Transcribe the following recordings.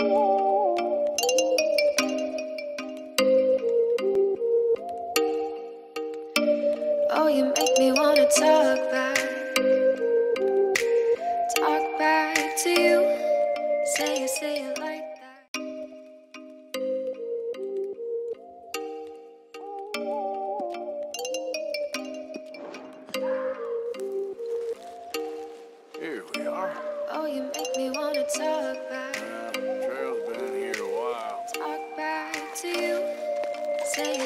Oh, you make me wanna talk back.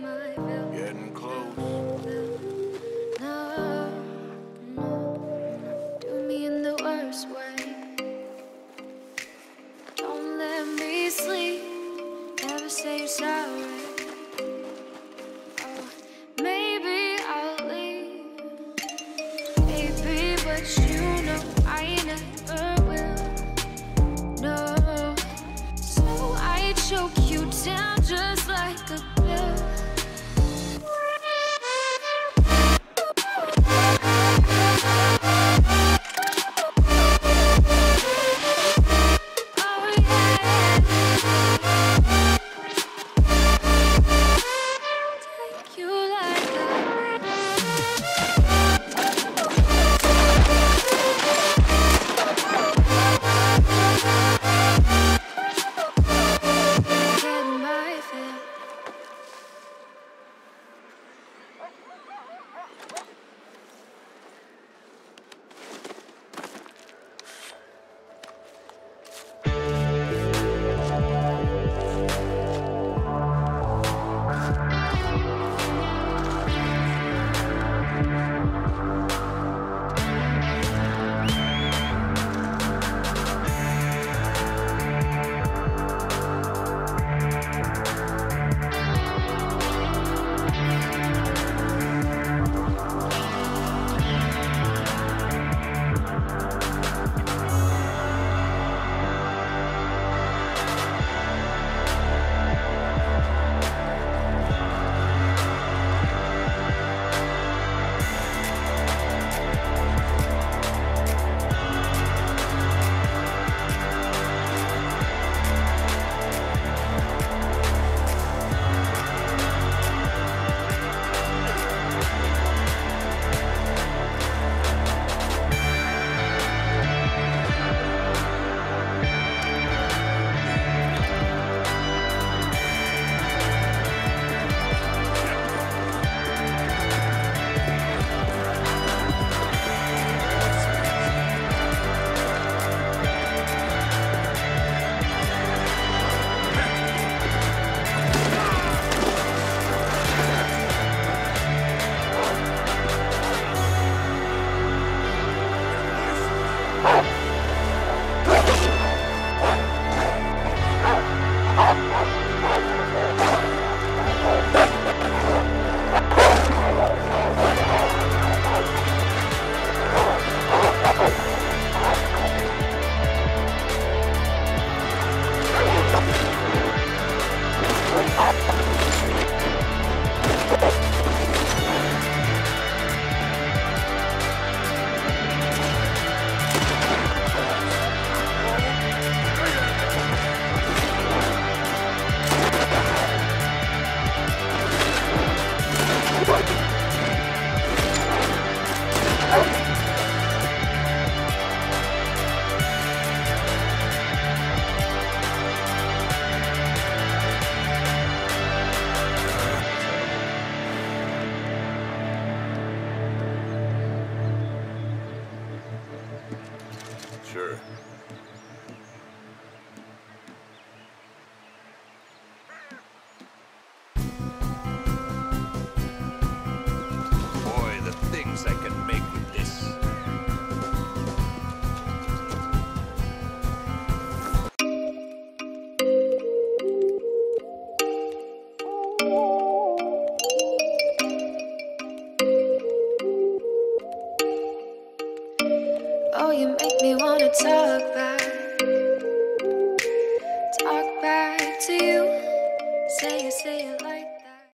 Getting close. No, do me in the worst way. Don't let me sleep, never say you're sorry. Oh, maybe I'll leave. Baby, but you know I never will. No, so I choke you down Oh, you make me wanna talk back.